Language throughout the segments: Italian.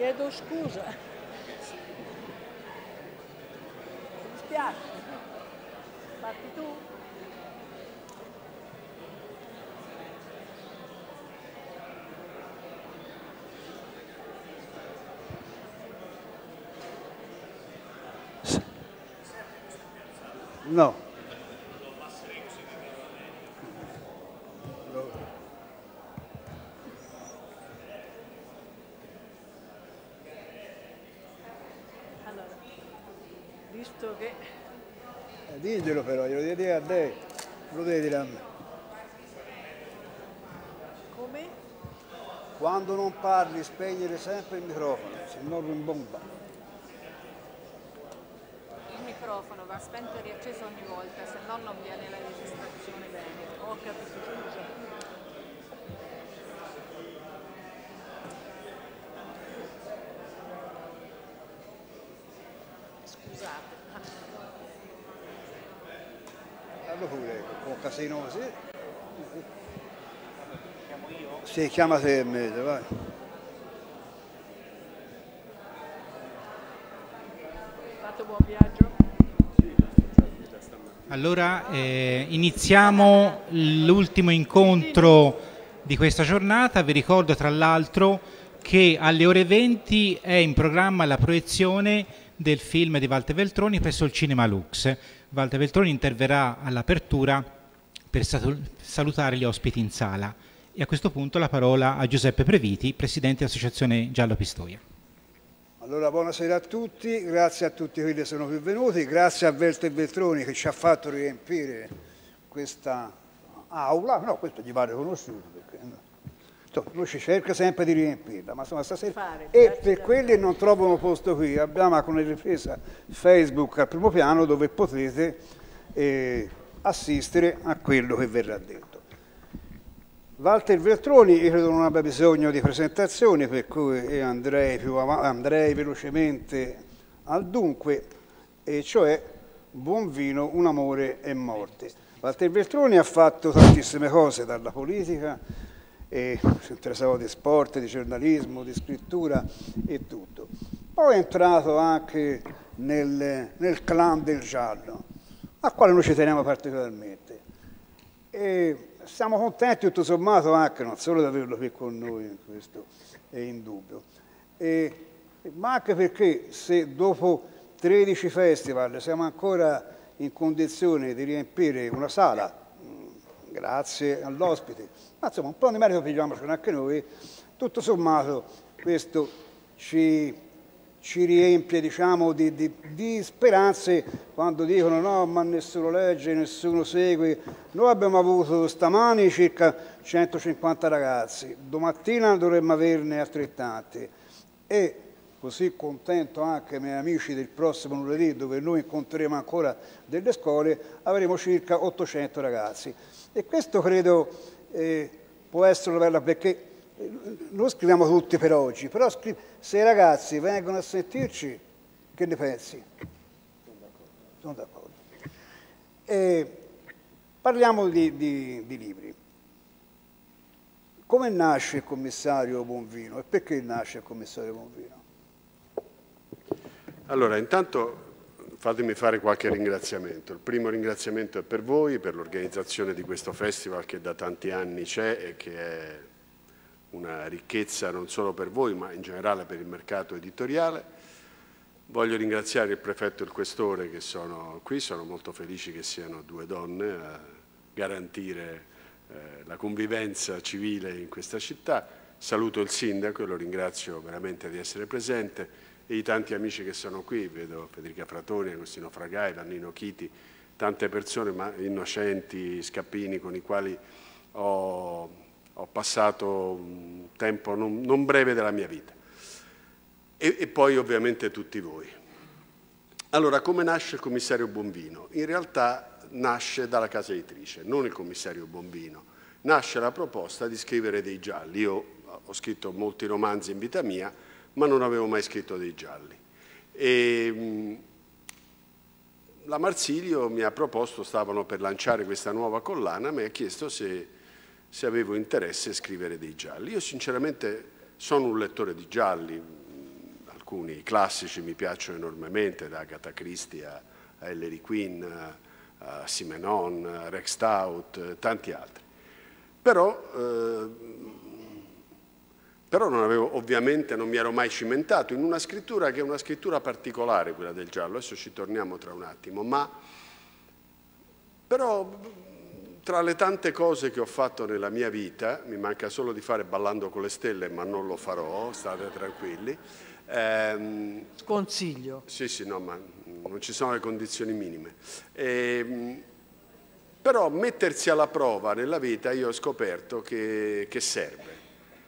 Chiedo scusa. Mi spiace. Parti tu? Parli spegnere sempre il microfono, se no rimbomba. Il microfono va spento e riacceso ogni volta, se no non viene la registrazione bene. ho capito scusa. Scusate. Fallo pure, con casino così. Si chiama te e me, vai. Fate buon viaggio. Allora eh, iniziamo l'ultimo incontro di questa giornata. Vi ricordo tra l'altro che alle ore 20 è in programma la proiezione del film di Walter Veltroni presso il Cinema Lux. Walter Veltroni interverrà all'apertura per salutare gli ospiti in sala. E a questo punto la parola a Giuseppe Previti, Presidente dell'Associazione Giallo Pistoia. Allora buonasera a tutti, grazie a tutti quelli che sono qui venuti, grazie a Velto e Veltroni che ci ha fatto riempire questa aula, no questo gli pare conosciuto perché no. Lui ci cerca sempre di riempirla, ma insomma stasera... Fare, e grazie per davvero. quelli che non trovano posto qui, abbiamo con la ripresa Facebook al primo piano dove potete eh, assistere a quello che verrà detto. Walter Veltroni, io credo non abbia bisogno di presentazioni, per cui andrei, andrei velocemente al dunque, e cioè buon vino, un amore e morte. Walter Veltroni ha fatto tantissime cose, dalla politica, e si interessava di sport, di giornalismo, di scrittura e tutto. Poi è entrato anche nel, nel clan del giallo, al quale noi ci teniamo particolarmente. E siamo contenti tutto sommato anche non solo di averlo qui con noi, questo è indubbio, e- ma anche perché se dopo 13 festival siamo ancora in condizione di riempire una sala, mh, grazie all'ospite, ma insomma un po' di merito pigliamocelo anche noi, tutto sommato questo ci ci riempie diciamo, di, di- di speranze quando dicono no ma nessuno legge, nessuno segue. Noi abbiamo avuto stamani circa 150 ragazzi, domattina dovremmo averne altrettanti e così contento anche i miei amici del prossimo lunedì dove noi incontreremo ancora delle scuole, avremo circa 800 ragazzi. E questo credo eh, può essere una bella perché noi scriviamo tutti per oggi, però se i ragazzi vengono a sentirci, che ne pensi? Sono d'accordo. Parliamo di, di- di libri. Come nasce il commissario Bonvino e perché nasce il commissario Bonvino? Allora, intanto fatemi fare qualche ringraziamento. Il primo ringraziamento è per voi, per l'organizzazione di questo festival che da tanti anni c'è e che è una ricchezza non solo per voi, ma in generale per il mercato editoriale. Voglio ringraziare il prefetto e il questore che sono qui, sono molto felici che siano due donne a garantire eh, la convivenza civile in questa città. Saluto il sindaco e lo ringrazio veramente di essere presente e i tanti amici che sono qui, vedo Federica Fratoni, Agostino Fragai, Vannino Chiti, tante persone innocenti, scappini con i quali ho, ho passato un tempo non, non breve della mia vita. E, e poi ovviamente tutti voi. Allora, come nasce il commissario Bombino? In realtà nasce dalla casa editrice, non il commissario Bombino. Nasce la proposta di scrivere dei gialli. Io ho scritto molti romanzi in vita mia, ma non avevo mai scritto dei gialli. E, mh, la Marsilio mi ha proposto, stavano per lanciare questa nuova collana, mi ha chiesto se, se avevo interesse a scrivere dei gialli. Io sinceramente sono un lettore di gialli, alcuni classici mi piacciono enormemente, da Agatha Christie a, a Ellery Quinn, a, Simenon, a Rex Stout, tanti altri. Però, eh, però non avevo, ovviamente non mi ero mai cimentato in una scrittura che è una scrittura particolare, quella del giallo, adesso ci torniamo tra un attimo, ma però tra le tante cose che ho fatto nella mia vita, mi manca solo di fare Ballando con le stelle, ma non lo farò, state tranquilli. Ehm, Consiglio. Sì, sì, no, ma non ci sono le condizioni minime. Ehm, però mettersi alla prova nella vita io ho scoperto che, che serve.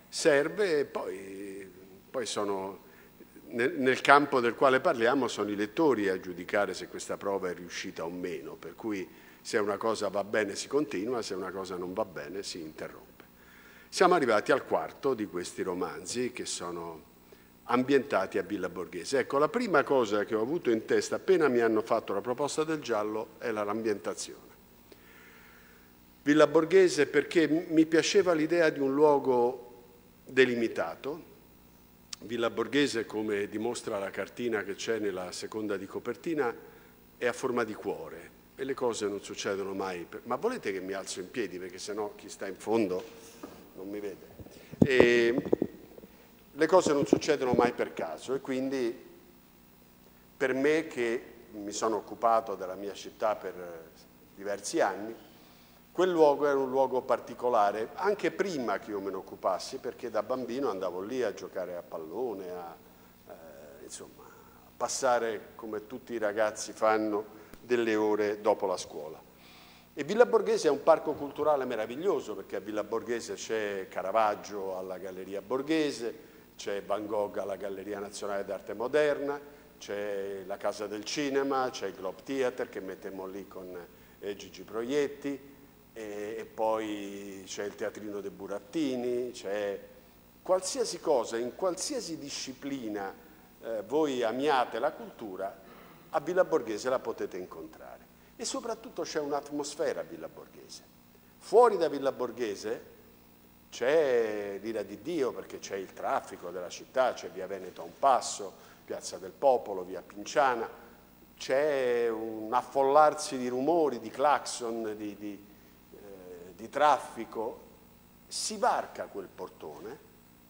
Serve e poi, poi sono, nel, nel campo del quale parliamo sono i lettori a giudicare se questa prova è riuscita o meno, per cui se una cosa va bene si continua, se una cosa non va bene si interrompe. Siamo arrivati al quarto di questi romanzi che sono ambientati a Villa Borghese. Ecco, la prima cosa che ho avuto in testa appena mi hanno fatto la proposta del giallo è l'ambientazione. Villa Borghese perché mi piaceva l'idea di un luogo delimitato. Villa Borghese, come dimostra la cartina che c'è nella seconda di copertina, è a forma di cuore, e le cose non succedono mai. Ma volete che mi alzo in piedi perché sennò chi sta in fondo non mi vede. E le cose non succedono mai per caso e quindi per me che mi sono occupato della mia città per diversi anni, quel luogo era un luogo particolare, anche prima che io me ne occupassi, perché da bambino andavo lì a giocare a pallone, a, eh, insomma, a passare come tutti i ragazzi fanno delle ore dopo la scuola. E Villa Borghese è un parco culturale meraviglioso perché a Villa Borghese c'è Caravaggio alla Galleria Borghese, c'è Van Gogh alla Galleria Nazionale d'Arte Moderna, c'è la Casa del Cinema, c'è il Globe Theatre che mettiamo lì con eh, Gigi Proietti e, e poi c'è il Teatrino dei Burattini, c'è qualsiasi cosa, in qualsiasi disciplina eh, voi amiate la cultura, a Villa Borghese la potete incontrare. E soprattutto c'è un'atmosfera a Villa Borghese. Fuori da Villa Borghese c'è l'ira di Dio perché c'è il traffico della città, c'è via Veneto a un passo, piazza del Popolo, via Pinciana, c'è un affollarsi di rumori, di clacson, di, di, eh, di traffico. Si varca quel portone,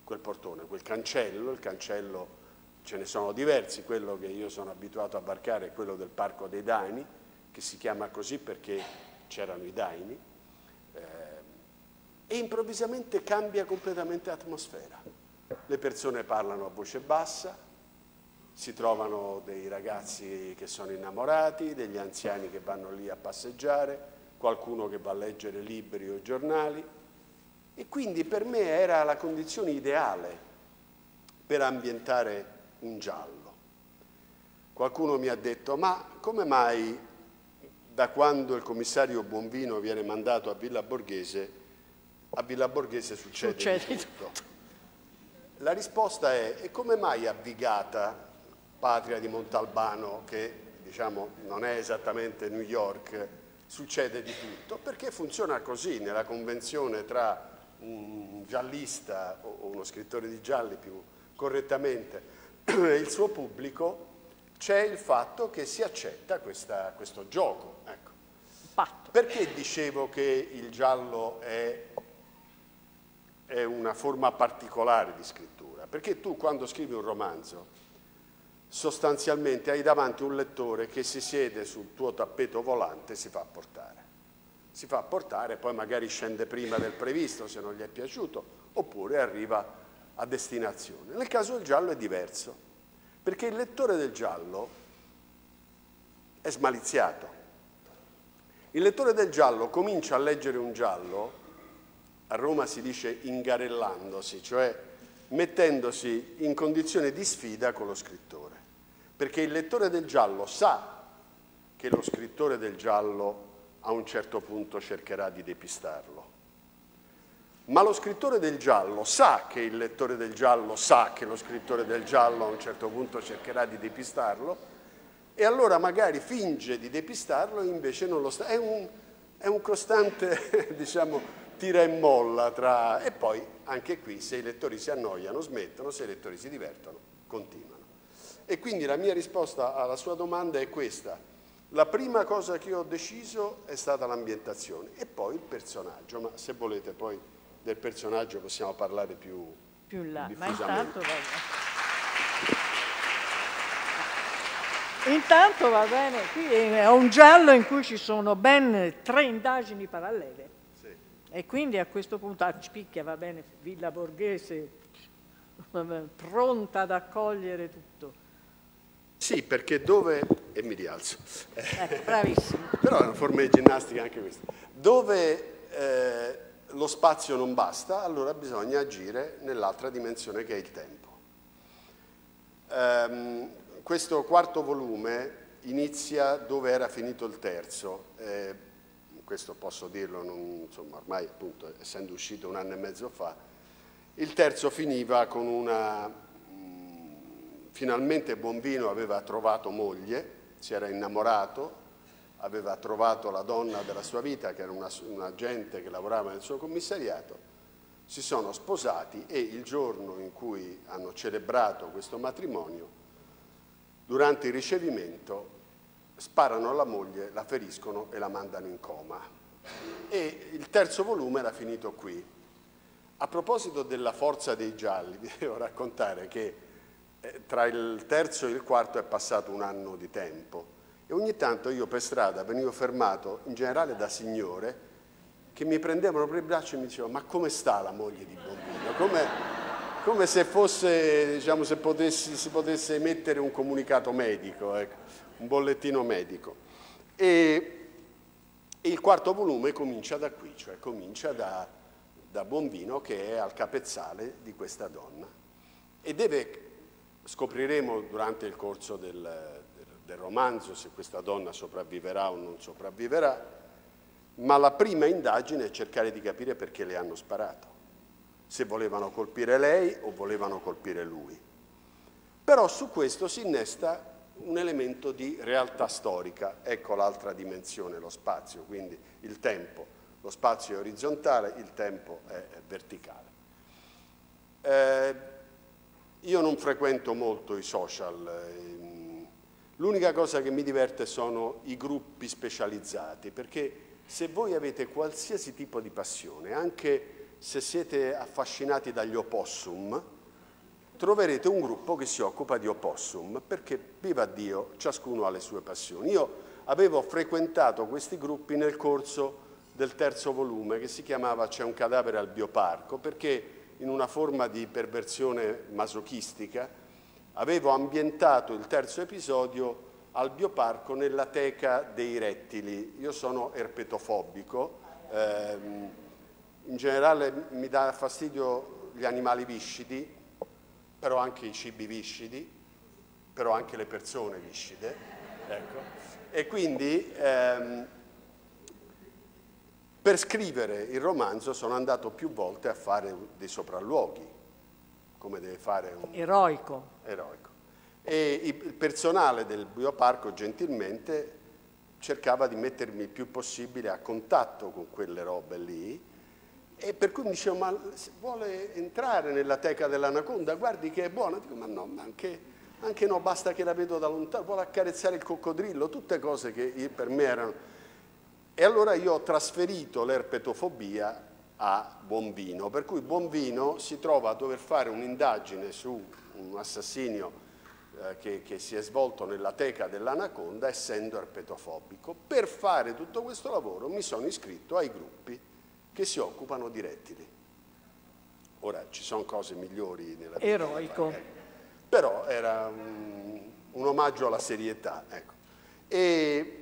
quel portone, quel cancello, il cancello ce ne sono diversi, quello che io sono abituato a varcare è quello del Parco dei Daini, che si chiama così perché c'erano i Daini, eh, e improvvisamente cambia completamente l'atmosfera. Le persone parlano a voce bassa, si trovano dei ragazzi che sono innamorati, degli anziani che vanno lì a passeggiare, qualcuno che va a leggere libri o giornali, e quindi per me era la condizione ideale per ambientare un giallo. Qualcuno mi ha detto, ma come mai da quando il commissario Buonvino viene mandato a Villa Borghese, a Villa Borghese succede, succede tutto? La risposta è, e come mai a Vigata, patria di Montalbano, che diciamo non è esattamente New York, succede di tutto? Perché funziona così, nella convenzione tra un giallista o uno scrittore di gialli più correttamente il suo pubblico c'è il fatto che si accetta questa, questo gioco. Ecco. Perché dicevo che il giallo è, è una forma particolare di scrittura? Perché tu quando scrivi un romanzo sostanzialmente hai davanti un lettore che si siede sul tuo tappeto volante e si fa portare. Si fa portare, poi magari scende prima del previsto se non gli è piaciuto, oppure arriva a destinazione. Nel caso del giallo è diverso, perché il lettore del giallo è smaliziato. Il lettore del giallo comincia a leggere un giallo, a Roma si dice ingarellandosi, cioè mettendosi in condizione di sfida con lo scrittore, perché il lettore del giallo sa che lo scrittore del giallo a un certo punto cercherà di depistarlo ma lo scrittore del giallo sa che il lettore del giallo sa che lo scrittore del giallo a un certo punto cercherà di depistarlo e allora magari finge di depistarlo e invece non lo sta. È un, è un costante, diciamo, tira e molla tra... E poi anche qui se i lettori si annoiano smettono, se i lettori si divertono continuano. E quindi la mia risposta alla sua domanda è questa. La prima cosa che ho deciso è stata l'ambientazione e poi il personaggio, ma se volete poi del personaggio possiamo parlare più, più in là. Ma intanto va bene. Intanto va bene, qui è un giallo in cui ci sono ben tre indagini parallele. Sì. E quindi a questo punto ah, spicchia, va bene, Villa Borghese, pronta ad accogliere tutto. Sì, perché dove... e mi rialzo. Ecco, bravissimo. Però è una forma di ginnastica anche questa. Dove eh, lo spazio non basta, allora bisogna agire nell'altra dimensione che è il tempo. Um, questo quarto volume inizia dove era finito il terzo. Eh, questo posso dirlo, non, insomma, ormai appunto essendo uscito un anno e mezzo fa. Il terzo finiva con una Finalmente Bombino aveva trovato moglie, si era innamorato, aveva trovato la donna della sua vita, che era un agente che lavorava nel suo commissariato, si sono sposati e il giorno in cui hanno celebrato questo matrimonio, durante il ricevimento, sparano alla moglie, la feriscono e la mandano in coma. E il terzo volume era finito qui. A proposito della forza dei gialli, vi devo raccontare che eh, tra il terzo e il quarto è passato un anno di tempo e ogni tanto io per strada venivo fermato, in generale da signore, che mi prendevano per il braccio e mi dicevano ma come sta la moglie di Bombino? Come, come se fosse, diciamo, se potessi, si potesse emettere un comunicato medico, ecco, un bollettino medico. E, e, il quarto volume comincia da qui, cioè comincia da, da Bombino che è al capezzale di questa donna e deve Scopriremo durante il corso del, del, romanzo se questa donna sopravviverà o non sopravviverà, ma la prima indagine è cercare di capire perché le hanno sparato, se volevano colpire lei o volevano colpire lui. Però su questo si innesta un elemento di realtà storica, ecco l'altra dimensione, lo spazio, quindi il tempo. Lo spazio è orizzontale, il tempo è verticale. Eh, io non frequento molto i social, ehm, l'unica cosa che mi diverte sono i gruppi specializzati, perché se voi avete qualsiasi tipo di passione, anche se siete affascinati dagli opossum, troverete un gruppo che si occupa di opossum, perché, viva Dio, ciascuno ha le sue passioni. Io avevo frequentato questi gruppi nel corso del terzo volume, che si chiamava C'è un cadavere al bioparco, perché in una forma di perversione masochistica, avevo ambientato il terzo episodio al bioparco nella teca dei rettili. Io sono erpetofobico, ehm, in generale mi dà fastidio gli animali viscidi, però anche i cibi viscidi, però anche le persone viscide. Ecco. E quindi ehm, per scrivere il romanzo sono andato più volte a fare dei sopralluoghi, come deve fare un... Eroico. Eroico. E il personale del bioparco gentilmente cercava di mettermi il più possibile a contatto con quelle robe lì e per cui mi dicevo ma se vuole entrare nella teca dell'anaconda guardi che è buona dico ma no ma anche, anche no basta che la vedo da lontano vuole accarezzare il coccodrillo tutte cose che per me erano e allora io ho trasferito l'erpetofobia a Bombino, per cui Bombino si trova a dover fare un'indagine su un assassinio eh, che, che, si è svolto nella teca dell'anaconda essendo erpetofobico. Per fare tutto questo lavoro mi sono iscritto ai gruppi che si occupano di rettili. Ora ci sono cose migliori nella vita. Eroico. Eh, però era un, un, omaggio alla serietà. Ecco. E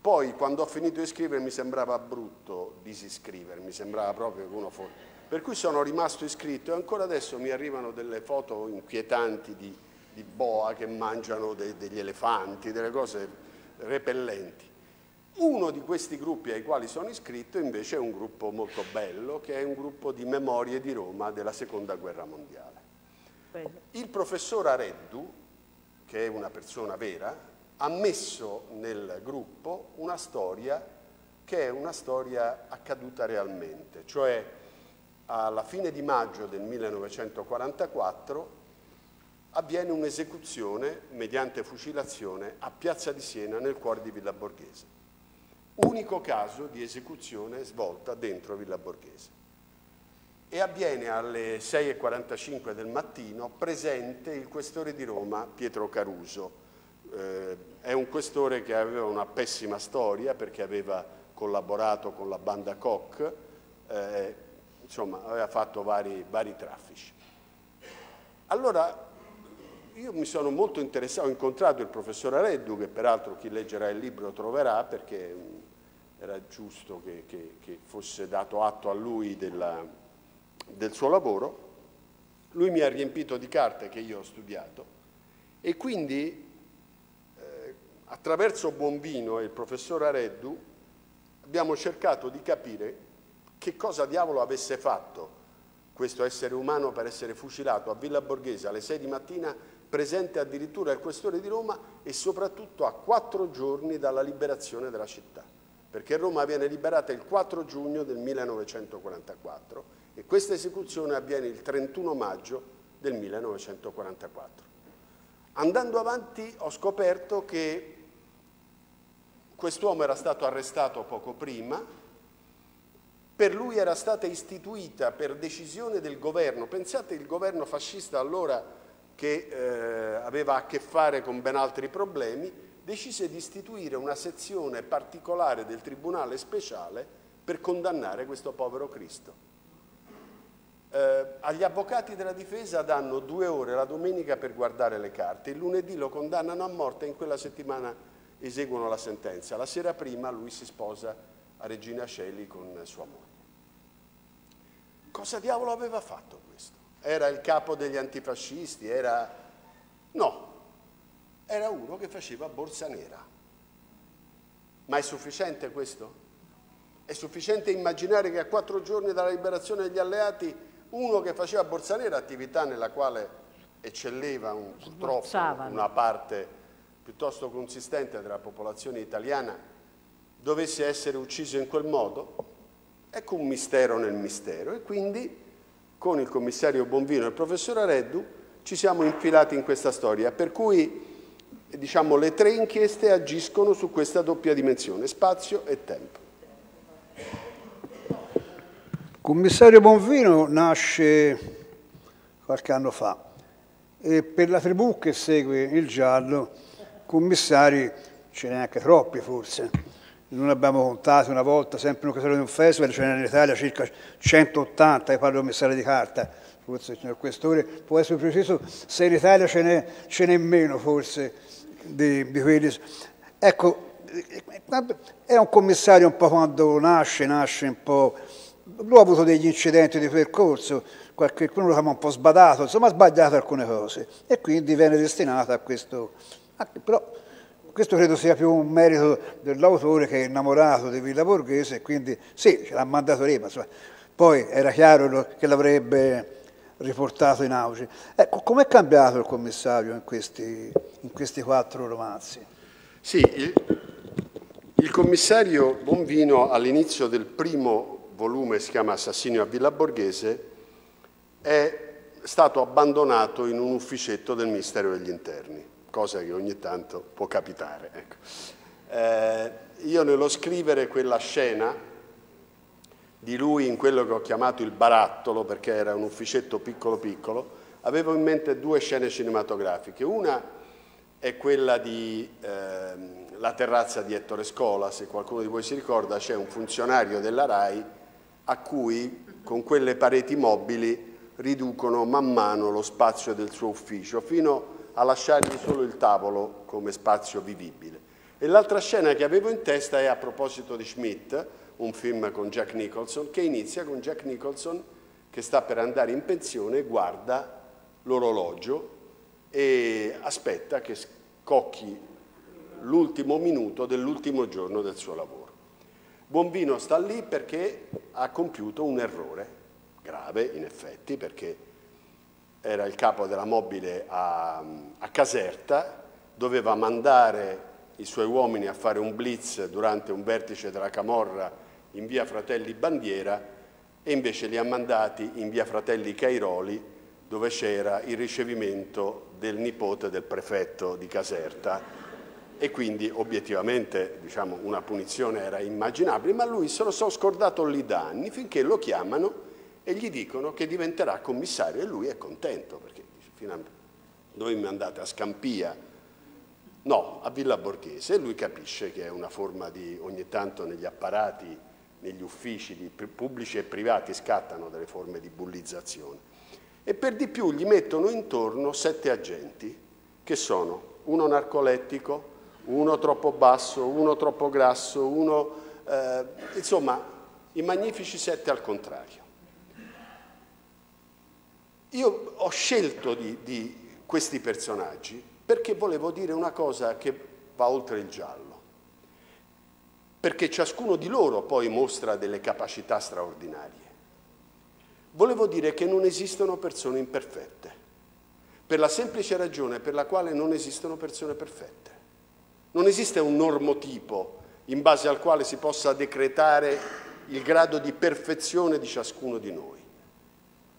poi quando ho finito di scrivere mi sembrava brutto disiscrivere, mi sembrava proprio che uno fosse... Per cui sono rimasto iscritto e ancora adesso mi arrivano delle foto inquietanti di, di boa che mangiano de, degli elefanti, delle cose repellenti. Uno di questi gruppi ai quali sono iscritto invece è un gruppo molto bello, che è un gruppo di memorie di Roma della Seconda Guerra Mondiale. Il professor Areddu, che è una persona vera, ha messo nel gruppo una storia che è una storia accaduta realmente, cioè alla fine di maggio del 1944 avviene un'esecuzione mediante fucilazione a Piazza di Siena nel cuore di Villa Borghese. Unico caso di esecuzione svolta dentro Villa Borghese. E avviene alle 6.45 del mattino presente il questore di Roma Pietro Caruso. Eh, è un questore che aveva una pessima storia perché aveva collaborato con la banda Koch, eh, insomma aveva fatto vari, vari traffici. Allora io mi sono molto interessato, ho incontrato il professor Areddu, che peraltro chi leggerà il libro troverà, perché era giusto che, che, che fosse dato atto a lui della, del suo lavoro. Lui mi ha riempito di carte che io ho studiato e quindi attraverso Buonvino e il professor Areddu abbiamo cercato di capire che cosa diavolo avesse fatto questo essere umano per essere fucilato a Villa Borghese alle 6 di mattina presente addirittura il questore di Roma e soprattutto a quattro giorni dalla liberazione della città, perché Roma viene liberata il 4 giugno del 1944 e questa esecuzione avviene il 31 maggio del 1944. Andando avanti ho scoperto che quest'uomo era stato arrestato poco prima, per lui era stata istituita per decisione del governo, pensate il governo fascista allora che eh, aveva a che fare con ben altri problemi, decise di istituire una sezione particolare del Tribunale speciale per condannare questo povero Cristo. Eh, agli avvocati della difesa danno due ore la domenica per guardare le carte, il lunedì lo condannano a morte in quella settimana eseguono la sentenza. La sera prima lui si sposa a Regina Celi con sua moglie. Cosa diavolo aveva fatto questo? era il capo degli antifascisti, era... No, era uno che faceva borsa nera. Ma è sufficiente questo? È sufficiente immaginare che a quattro giorni dalla liberazione degli alleati uno che faceva borsa nera, attività nella quale eccelleva un, purtroppo una parte piuttosto consistente della popolazione italiana, dovesse essere ucciso in quel modo? Ecco un mistero nel mistero e quindi con il commissario Bonvino e il professor Areddu ci siamo infilati in questa storia, per cui diciamo, le tre inchieste agiscono su questa doppia dimensione, spazio e tempo. Commissario Bonvino nasce qualche anno fa e per la tribù che segue il giallo, commissari ce n'è anche troppi forse non abbiamo contato una volta, sempre in occasione di un festival, ce n'erano in Italia circa 180, io parlo commissario di carta, forse il signor Questore può essere preciso, se in Italia ce n'è, ce n'è meno forse di, di quelli. Ecco, è un commissario un po' quando nasce, nasce un po'... Lui ha avuto degli incidenti di percorso, qualcuno lo chiama un po' sbadato, insomma ha sbagliato alcune cose e quindi viene destinato a questo... Però questo credo sia più un merito dell'autore che è innamorato di Villa Borghese e quindi sì, ce l'ha mandato Rema, insomma. poi era chiaro che l'avrebbe riportato in auge. Ecco, com'è cambiato il commissario in questi, in questi quattro romanzi? Sì, il, il commissario Bonvino all'inizio del primo volume, si chiama Assassinio a Villa Borghese, è stato abbandonato in un ufficetto del Ministero degli Interni cosa che ogni tanto può capitare. Ecco. Eh, io nello scrivere quella scena di lui in quello che ho chiamato il barattolo, perché era un ufficetto piccolo piccolo, avevo in mente due scene cinematografiche. Una è quella di eh, La terrazza di Ettore Scola, se qualcuno di voi si ricorda, c'è un funzionario della RAI a cui con quelle pareti mobili riducono man mano lo spazio del suo ufficio, fino a lasciargli solo il tavolo come spazio vivibile. E l'altra scena che avevo in testa è a proposito di Schmidt, un film con Jack Nicholson, che inizia con Jack Nicholson che sta per andare in pensione, guarda l'orologio e aspetta che scocchi l'ultimo minuto dell'ultimo giorno del suo lavoro. Buonvino sta lì perché ha compiuto un errore, grave in effetti, perché era il capo della mobile a, a Caserta, doveva mandare i suoi uomini a fare un blitz durante un vertice della Camorra in via Fratelli Bandiera e invece li ha mandati in via Fratelli Cairoli dove c'era il ricevimento del nipote del prefetto di Caserta. E quindi obiettivamente diciamo, una punizione era immaginabile, ma lui se lo sono scordato lì da anni finché lo chiamano e gli dicono che diventerà commissario e lui è contento perché dice, fino a dove mi andate a Scampia? No, a Villa Borghese e lui capisce che è una forma di, ogni tanto negli apparati, negli uffici pubblici e privati scattano delle forme di bullizzazione. E per di più gli mettono intorno sette agenti che sono uno narcolettico, uno troppo basso, uno troppo grasso, uno, eh, insomma, i magnifici sette al contrario. Io ho scelto di, di questi personaggi perché volevo dire una cosa che va oltre il giallo, perché ciascuno di loro poi mostra delle capacità straordinarie. Volevo dire che non esistono persone imperfette, per la semplice ragione per la quale non esistono persone perfette. Non esiste un normotipo in base al quale si possa decretare il grado di perfezione di ciascuno di noi.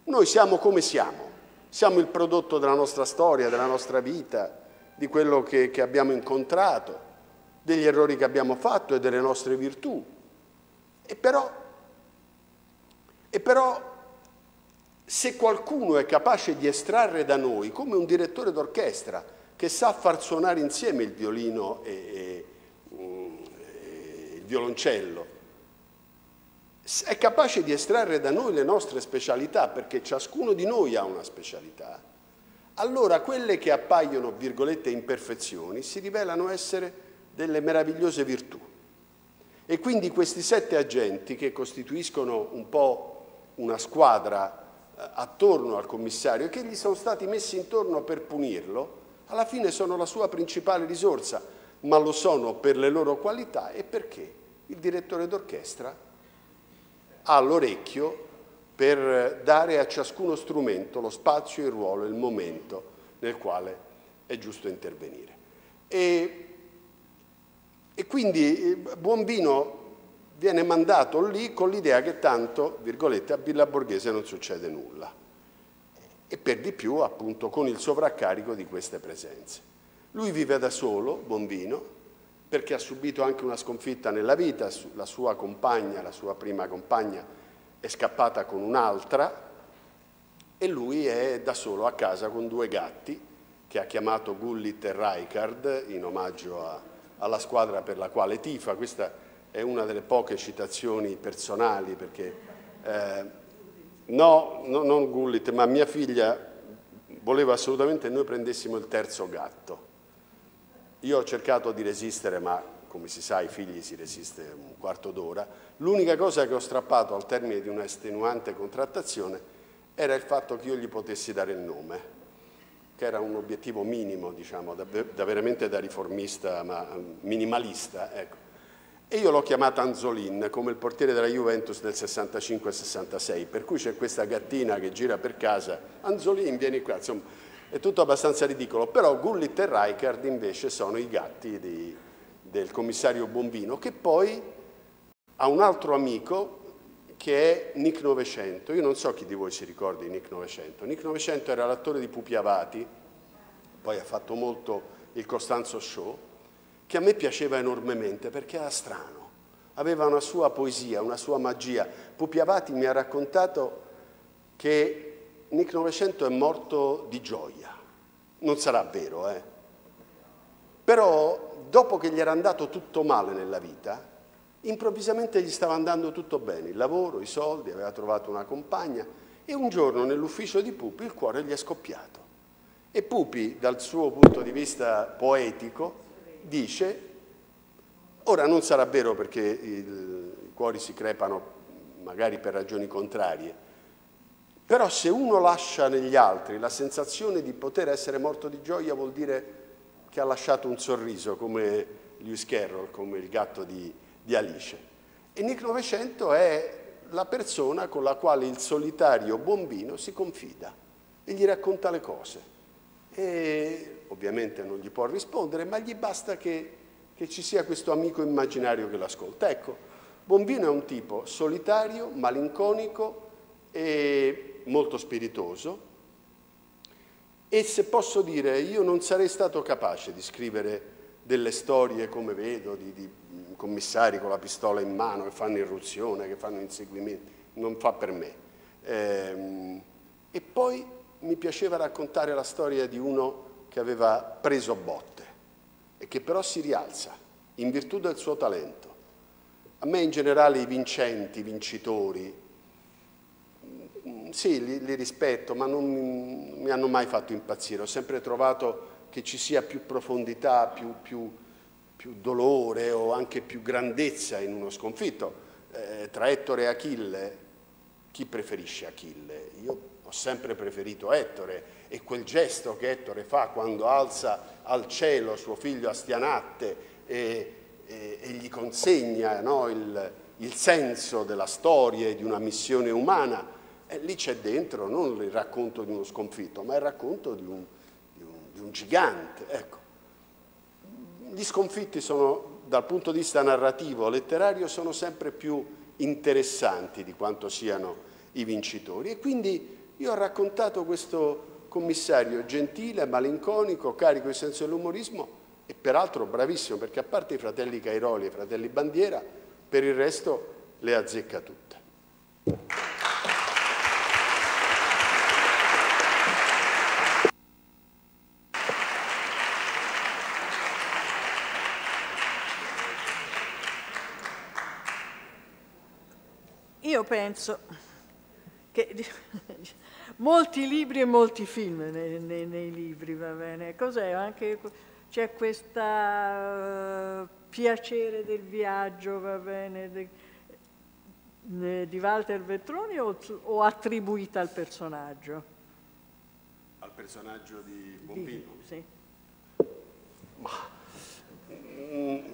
Noi siamo come siamo, siamo il prodotto della nostra storia, della nostra vita, di quello che, che abbiamo incontrato, degli errori che abbiamo fatto e delle nostre virtù. E però, e però se qualcuno è capace di estrarre da noi, come un direttore d'orchestra che sa far suonare insieme il violino e, e, mm, e il violoncello, è capace di estrarre da noi le nostre specialità, perché ciascuno di noi ha una specialità, allora quelle che appaiono, virgolette, imperfezioni, si rivelano essere delle meravigliose virtù. E quindi questi sette agenti che costituiscono un po' una squadra eh, attorno al commissario e che gli sono stati messi intorno per punirlo, alla fine sono la sua principale risorsa, ma lo sono per le loro qualità e perché il direttore d'orchestra ha l'orecchio per dare a ciascuno strumento lo spazio, il ruolo, il momento nel quale è giusto intervenire. E, e quindi Buonvino viene mandato lì con l'idea che tanto, virgolette, a Villa Borghese non succede nulla e per di più appunto con il sovraccarico di queste presenze. Lui vive da solo, Bombino, perché ha subito anche una sconfitta nella vita, la sua compagna, la sua prima compagna è scappata con un'altra e lui è da solo a casa con due gatti che ha chiamato Gullit e Rijkaard in omaggio a, alla squadra per la quale tifa. Questa è una delle poche citazioni personali perché eh, no, no, non Gullit, ma mia figlia voleva assolutamente che noi prendessimo il terzo gatto io ho cercato di resistere, ma come si sa ai figli si resiste un quarto d'ora. L'unica cosa che ho strappato al termine di una estenuante contrattazione era il fatto che io gli potessi dare il nome, che era un obiettivo minimo, diciamo, da, da veramente da riformista, ma minimalista. Ecco. E io l'ho chiamata Anzolin, come il portiere della Juventus del 65-66, per cui c'è questa gattina che gira per casa, Anzolin vieni qua, insomma è tutto abbastanza ridicolo, però Gullit e Rijkaard invece sono i gatti di, del commissario Bombino, che poi ha un altro amico che è Nick Novecento. Io non so chi di voi si ricordi di Nick Novecento. Nick Novecento era l'attore di Pupi Avati, poi ha fatto molto il Costanzo Show, che a me piaceva enormemente perché era strano, aveva una sua poesia, una sua magia. Pupi Avati mi ha raccontato che Nick Novecento è morto di gioia, non sarà vero, eh? però dopo che gli era andato tutto male nella vita, improvvisamente gli stava andando tutto bene, il lavoro, i soldi, aveva trovato una compagna e un giorno nell'ufficio di Pupi il cuore gli è scoppiato. E Pupi, dal suo punto di vista poetico, dice, ora non sarà vero perché i cuori si crepano magari per ragioni contrarie, però se uno lascia negli altri la sensazione di poter essere morto di gioia vuol dire che ha lasciato un sorriso come Lewis Carroll, come il gatto di, di Alice. E Nick Novecento è la persona con la quale il solitario Bombino si confida e gli racconta le cose. E ovviamente non gli può rispondere, ma gli basta che, che ci sia questo amico immaginario che l'ascolta. Ecco, Bombino è un tipo solitario, malinconico e molto spiritoso, E se posso dire, io non sarei stato capace di scrivere delle storie come vedo, di, di commissari con la pistola in mano che fanno irruzione, che fanno inseguimenti, non fa per me. Ehm, e poi mi piaceva raccontare la storia di uno che aveva preso botte e che però si rialza in virtù del suo talento. A me in generale i vincenti, i vincitori, mm, sì, li, li rispetto, ma non mi, hanno mai fatto impazzire. Ho sempre trovato che ci sia più profondità, più, più, più dolore o anche più grandezza in uno sconfitto. Eh, tra Ettore e Achille, chi preferisce Achille? Io ho sempre preferito Ettore e quel gesto che Ettore fa quando alza al cielo suo figlio Astianatte e, e, e gli consegna no, il, il, senso della storia e di una missione umana, e lì c'è dentro non il racconto di uno sconfitto, ma il racconto di un, di un, di un gigante. Ecco. Gli sconfitti sono, dal punto di vista narrativo, letterario, sono sempre più interessanti di quanto siano i vincitori. E quindi io ho raccontato questo commissario gentile, malinconico, carico di senso dell'umorismo e peraltro bravissimo perché a parte i fratelli Cairoli e i fratelli Bandiera, per il resto le azzecca tutte. Io penso che molti libri e molti film nei, nei, nei libri, va bene. Cos'è? Anche c'è questo uh, piacere del viaggio, va bene, de, di Walter Vetroni o, o, attribuita al personaggio? Al personaggio di Bombino? Di, sì. Ma...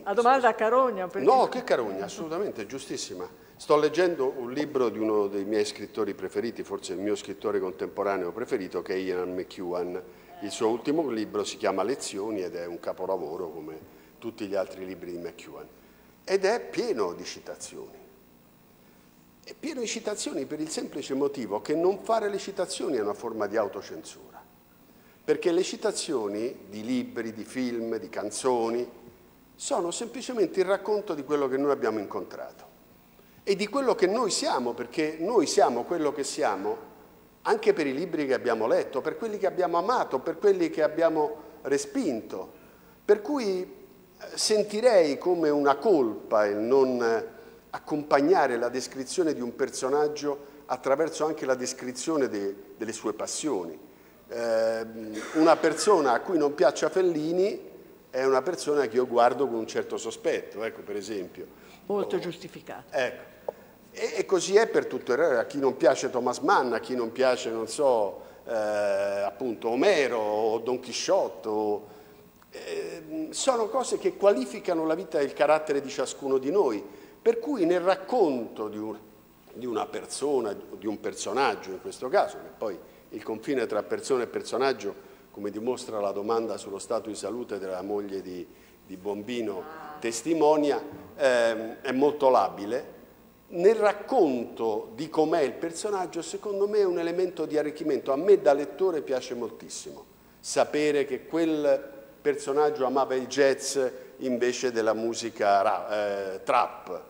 La domanda a Carogna. Perché... No, che Carogna, assolutamente, giustissima. Sto leggendo un libro di uno dei miei scrittori preferiti, forse il mio scrittore contemporaneo preferito, che è Ian McEwan. Il suo ultimo libro si chiama Lezioni ed è un capolavoro come tutti gli altri libri di McEwan. Ed è pieno di citazioni. È pieno di citazioni per il semplice motivo che non fare le citazioni è una forma di autocensura. Perché le citazioni di libri, di film, di canzoni sono semplicemente il racconto di quello che noi abbiamo incontrato e di quello che noi siamo, perché noi siamo quello che siamo anche per i libri che abbiamo letto, per quelli che abbiamo amato, per quelli che abbiamo respinto. Per cui eh, sentirei come una colpa il non eh, accompagnare la descrizione di un personaggio attraverso anche la descrizione de, delle sue passioni. Eh, una persona a cui non piaccia Fellini è una persona che io guardo con un certo sospetto, ecco per esempio. Molto giustificato. Ecco. E, così è per tutto il resto, a chi non piace Thomas Mann, a chi non piace, non so, eh, appunto Omero o Don Chisciotto, eh, sono cose che qualificano la vita e il carattere di ciascuno di noi, per cui nel racconto di, un, di una persona, di un personaggio in questo caso, che poi il confine tra persona e personaggio, come dimostra la domanda sullo stato di salute della moglie di, di Bombino, testimonia, eh, è molto labile, nel racconto di com'è il personaggio, secondo me è un elemento di arricchimento. A me da lettore piace moltissimo sapere che quel personaggio amava il jazz invece della musica eh, trap.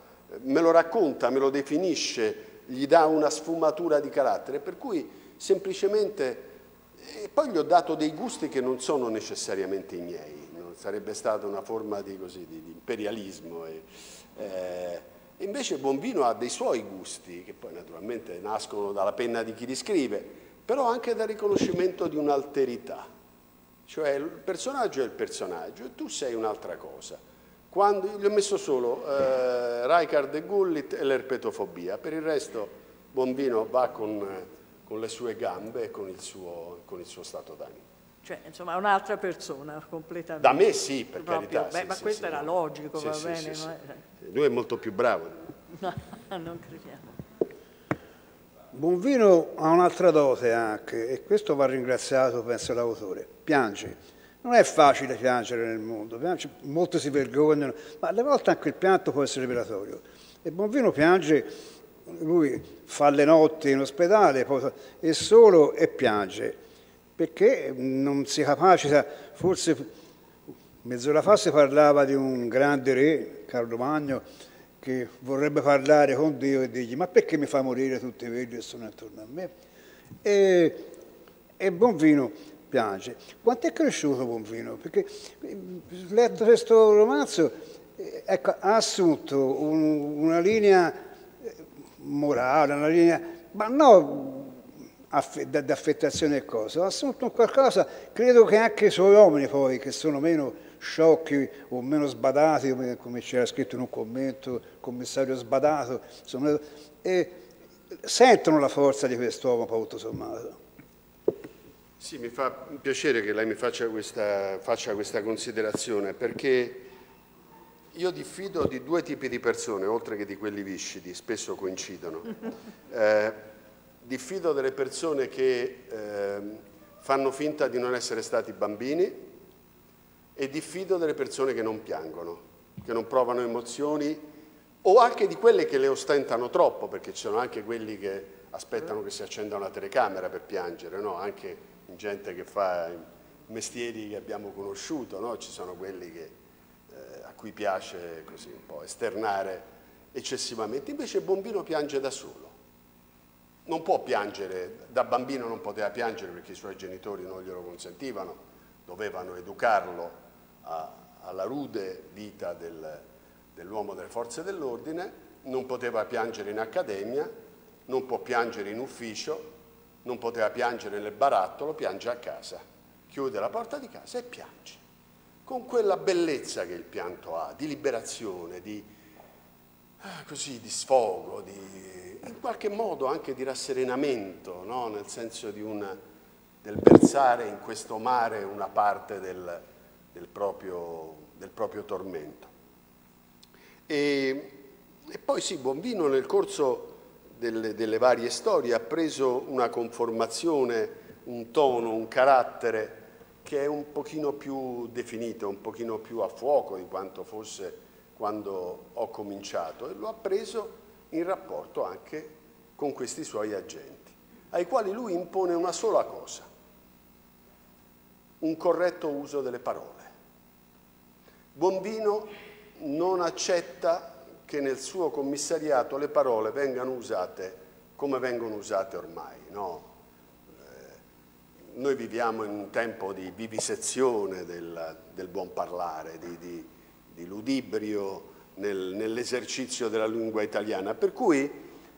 Me lo racconta, me lo definisce, gli dà una sfumatura di carattere, per cui semplicemente... E poi gli ho dato dei gusti che non sono necessariamente i miei, non sarebbe stata una forma di, così, di imperialismo. E, eh, Invece Bombino ha dei suoi gusti, che poi naturalmente nascono dalla penna di chi li scrive, però anche dal riconoscimento di un'alterità. Cioè il personaggio è il personaggio e tu sei un'altra cosa. Quando, gli ho messo solo eh, Rijkaard e Gullit e l'erpetofobia, per il resto Bombino va con, con le sue gambe e con il suo, con il suo stato d'animo. Cioè, insomma, è un'altra persona completamente. Da me sì, per Proprio, carità. Beh, sì, ma sì, questo sì, era no. logico, Sì, va sì, bene. sì. Lui è molto più bravo. No, non crediamo. Bonvino ha un'altra dote anche, e questo va ringraziato, penso, l'autore. Piange. Non è facile piangere nel mondo, piange, molti si vergognano, ma alle volte anche il pianto può essere liberatorio. E Bonvino piange, lui fa le notti in ospedale, poi, è solo e piange. Perché non si capacita, forse mezz'ora fa si parlava di un grande re, Carlo Magno, che vorrebbe parlare con Dio e dirgli ma perché mi fa morire tutti quelli che sono attorno a me? E, e Bonvino piange. Quanto è cresciuto Bonvino? Perché letto questo romanzo ecco, ha assunto un, una linea morale, una linea, ma no d'affettazione e cose, ha assunto qualcosa, credo che anche i suoi uomini poi, che sono meno sciocchi o meno sbadati, come, come c'era scritto in un commento, commissario sbadato, insomma, e sentono la forza di quest'uomo, poi tutto sommato. Sì, mi fa piacere che lei mi faccia questa, faccia questa considerazione, perché io diffido di due tipi di persone, oltre che di quelli viscidi, spesso coincidono. Eh, diffido delle persone che eh, fanno finta di non essere stati bambini e diffido delle persone che non piangono, che non provano emozioni o anche di quelle che le ostentano troppo, perché ci sono anche quelli che aspettano che si accenda una telecamera per piangere, no? anche gente che fa mestieri che abbiamo conosciuto, no? ci sono quelli che, eh, a cui piace così un po' esternare eccessivamente, invece Bombino piange da solo non può piangere, da bambino non poteva piangere perché i suoi genitori non glielo consentivano, dovevano educarlo a, alla rude vita del, dell'uomo delle forze dell'ordine, non poteva piangere in accademia, non può piangere in ufficio, non poteva piangere nel barattolo, piange a casa, chiude la porta di casa e piange, con quella bellezza che il pianto ha, di liberazione, di, così, di sfogo, di, in qualche modo anche di rasserenamento, no? nel senso un, del versare in questo mare una parte del, del, proprio, del proprio, tormento. E, e, poi sì, Bombino nel corso delle, delle varie storie ha preso una conformazione, un tono, un carattere che è un pochino più definito, un pochino più a fuoco di quanto fosse quando ho cominciato e lo ha preso in rapporto anche con questi suoi agenti, ai quali lui impone una sola cosa, un corretto uso delle parole. Bombino non accetta che nel suo commissariato le parole vengano usate come vengono usate ormai. No? Eh, noi viviamo in un tempo di vivisezione del, del buon parlare, di, di, di ludibrio, nel, nell'esercizio della lingua italiana, per cui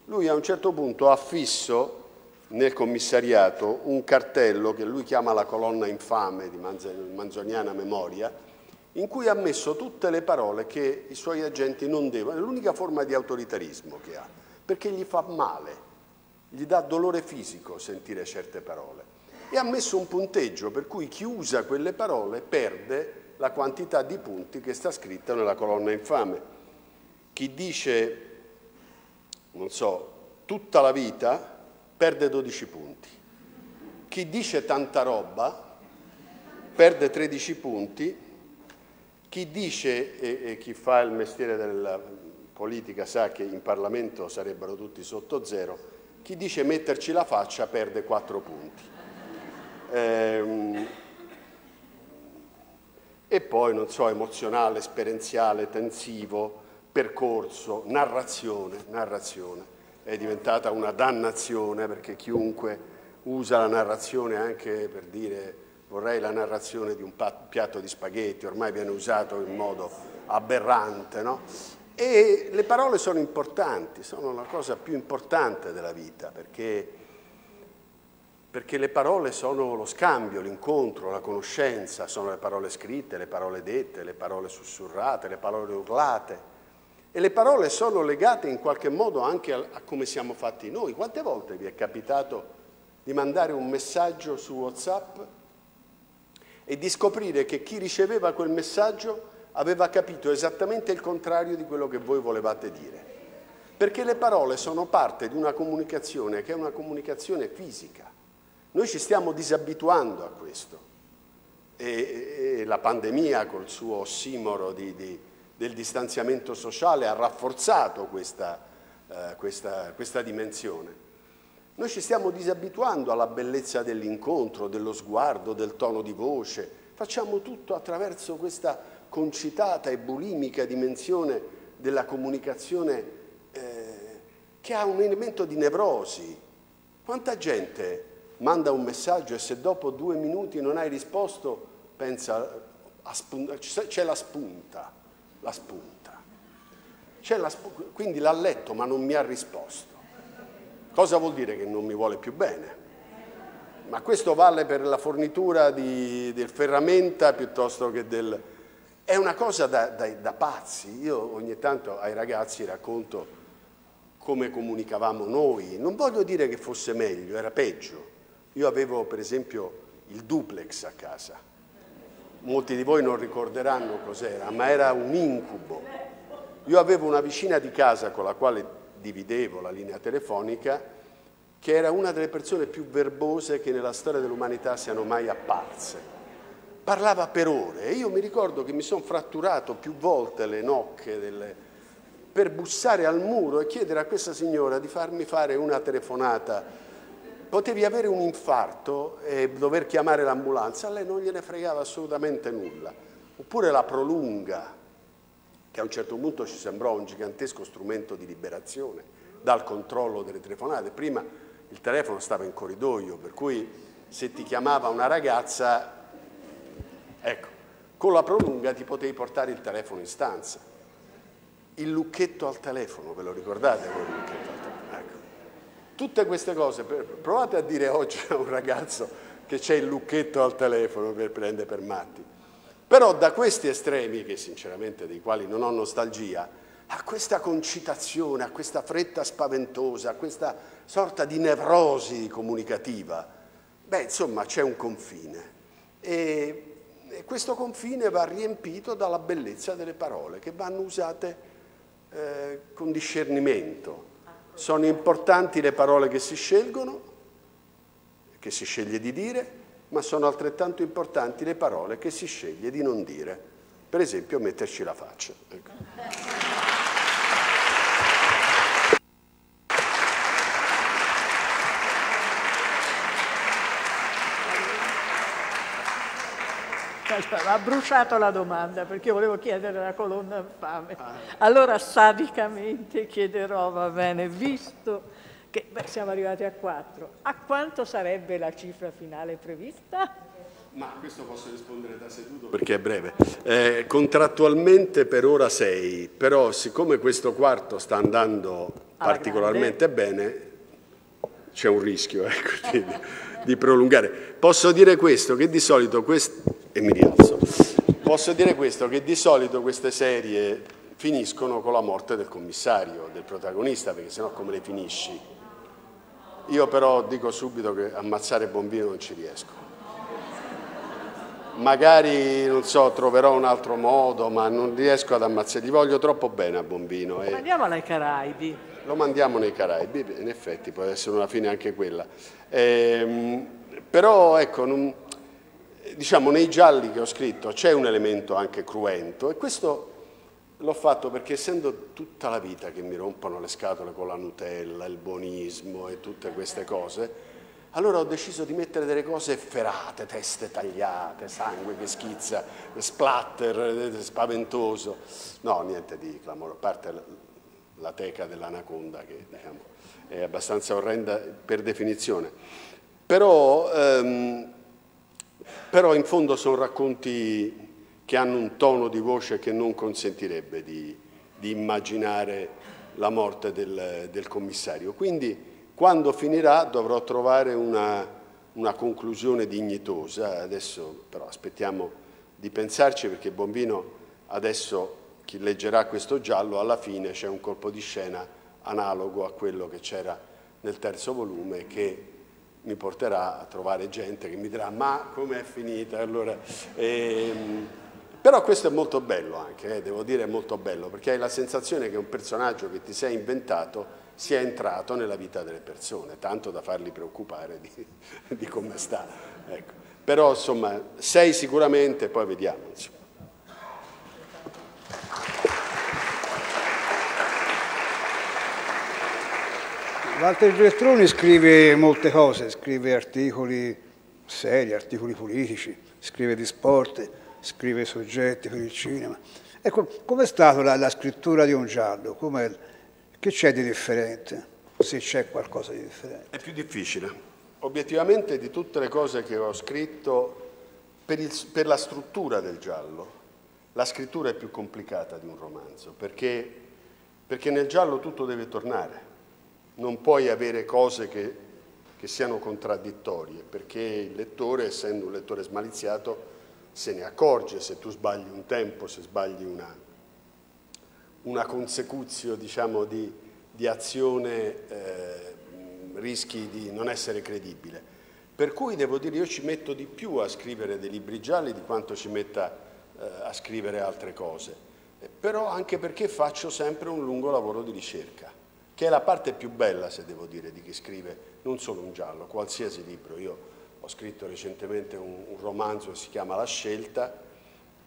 lui a un certo punto ha fisso nel commissariato un cartello che lui chiama la colonna infame di manzoniana memoria, in cui ha messo tutte le parole che i suoi agenti non devono, è l'unica forma di autoritarismo che ha, perché gli fa male, gli dà dolore fisico sentire certe parole. E ha messo un punteggio per cui chi usa quelle parole perde la quantità di punti che sta scritta nella colonna infame. Chi dice, non so, tutta la vita perde 12 punti. Chi dice tanta roba perde 13 punti. Chi dice, e, e chi fa il mestiere della politica sa che in Parlamento sarebbero tutti sotto zero, chi dice metterci la faccia perde 4 punti. Ehm, e poi, non so, emozionale, esperienziale, tensivo, percorso, narrazione, narrazione. È diventata una dannazione perché chiunque usa la narrazione anche per dire vorrei la narrazione di un piatto di spaghetti, ormai viene usato in modo aberrante, no? E le parole sono importanti, sono la cosa più importante della vita perché perché le parole sono lo scambio, l'incontro, la conoscenza, sono le parole scritte, le parole dette, le parole sussurrate, le parole urlate. E le parole sono legate in qualche modo anche a, a come siamo fatti noi. Quante volte vi è capitato di mandare un messaggio su WhatsApp e di scoprire che chi riceveva quel messaggio aveva capito esattamente il contrario di quello che voi volevate dire? Perché le parole sono parte di una comunicazione che è una comunicazione fisica noi ci stiamo disabituando a questo e, e la pandemia col suo ossimoro di, di, del distanziamento sociale ha rafforzato questa, uh, questa, questa dimensione. Noi ci stiamo disabituando alla bellezza dell'incontro, dello sguardo, del tono di voce. Facciamo tutto attraverso questa concitata e bulimica dimensione della comunicazione eh, che ha un elemento di nevrosi. Quanta gente manda un messaggio e se dopo due minuti non hai risposto pensa c'è la spunta, la spunta. La spunta. Quindi l'ha letto ma non mi ha risposto. Cosa vuol dire che non mi vuole più bene? Ma questo vale per la fornitura di, del ferramenta piuttosto che del... È una cosa da, da, da pazzi. Io ogni tanto ai ragazzi racconto come comunicavamo noi. Non voglio dire che fosse meglio, era peggio. Io avevo per esempio il duplex a casa. Molti di voi non ricorderanno cos'era, ma era un incubo. Io avevo una vicina di casa con la quale dividevo la linea telefonica, che era una delle persone più verbose che nella storia dell'umanità siano mai apparse. Parlava per ore e io mi ricordo che mi sono fratturato più volte le nocche delle... per bussare al muro e chiedere a questa signora di farmi fare una telefonata. Potevi avere un infarto e dover chiamare l'ambulanza, a lei non gliene fregava assolutamente nulla. Oppure la prolunga, che a un certo punto ci sembrò un gigantesco strumento di liberazione dal controllo delle telefonate. Prima il telefono stava in corridoio, per cui se ti chiamava una ragazza, ecco, con la prolunga ti potevi portare il telefono in stanza. Il lucchetto al telefono, ve lo ricordate? Ecco. Tutte queste cose, provate a dire oggi a un ragazzo che c'è il lucchetto al telefono per prendere per matti. Però da questi estremi, che sinceramente dei quali non ho nostalgia, a questa concitazione, a questa fretta spaventosa, a questa sorta di nevrosi comunicativa, beh, insomma, c'è un confine. E, e, questo confine va riempito dalla bellezza delle parole, che vanno usate eh, con discernimento. Sono importanti le parole che si scelgono, che si sceglie di dire, ma sono altrettanto importanti le parole che si sceglie di non dire. Per esempio metterci la faccia. Ecco. Ha bruciato la domanda perché io volevo chiedere la colonna infame. Allora sadicamente chiederò, va bene, visto che beh, siamo arrivati a 4. A quanto sarebbe la cifra finale prevista? Ma questo posso rispondere da seduto perché è breve. Eh, contrattualmente per ora 6, però siccome questo quarto sta andando Alla particolarmente grande. bene, c'è un rischio ecco, di, di, prolungare. Posso dire questo, che di solito, quest... e mi rialzo, posso dire questo, che di solito queste serie finiscono con la morte del commissario, del protagonista, perché sennò come le finisci? Io però dico subito che ammazzare Bombino non ci riesco. Magari, non so, troverò un altro modo, ma non riesco ad ammazzare. Gli voglio troppo bene a Bombino. E... Mandiamolo ai Caraibi. Lo mandiamo nei Caraibi, in effetti può essere una fine anche quella. Ehm, però, ecco, non, diciamo, nei gialli che ho scritto c'è un elemento anche cruento e questo L'ho fatto perché essendo tutta la vita che mi rompono le scatole con la Nutella, il buonismo e tutte queste cose, allora ho deciso di mettere delle cose efferate, teste tagliate, sangue che schizza, splatter, spaventoso. No, niente di clamore, a parte la teca dell'anaconda che diciamo, è abbastanza orrenda per definizione. Però, ehm, però in fondo sono racconti che hanno un tono di voce che non consentirebbe di, di immaginare la morte del, del, commissario. Quindi quando finirà dovrò trovare una, una, conclusione dignitosa, adesso però aspettiamo di pensarci perché Bombino adesso chi leggerà questo giallo alla fine c'è un colpo di scena analogo a quello che c'era nel terzo volume che mi porterà a trovare gente che mi dirà ma com'è finita? Allora, ehm, però questo è molto bello anche, eh, devo dire è molto bello, perché hai la sensazione che un personaggio che ti sei inventato sia entrato nella vita delle persone, tanto da farli preoccupare di, di come sta. Ecco. Però insomma, sei sicuramente, poi vediamo. Insomma. Walter Veltroni scrive molte cose, scrive articoli seri, articoli politici, scrive di sport, scrive soggetti per il cinema. Ecco, com'è stata la, la, scrittura di un giallo? Che c'è di differente? Se c'è qualcosa di differente. È più difficile. Obiettivamente di tutte le cose che ho scritto, per, il, per la struttura del giallo, la scrittura è più complicata di un romanzo, perché, perché nel giallo tutto deve tornare non puoi avere cose che, che siano contraddittorie, perché il lettore, essendo un lettore smaliziato, se ne accorge se tu sbagli un tempo, se sbagli una, una consecuzio diciamo, di, di, azione, eh, rischi di non essere credibile. Per cui devo dire io ci metto di più a scrivere dei libri gialli di quanto ci metta eh, a scrivere altre cose, eh, però anche perché faccio sempre un lungo lavoro di ricerca che è la parte più bella, se devo dire, di chi scrive non solo un giallo, qualsiasi libro. Io ho scritto recentemente un, un romanzo che si chiama La scelta,